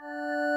Música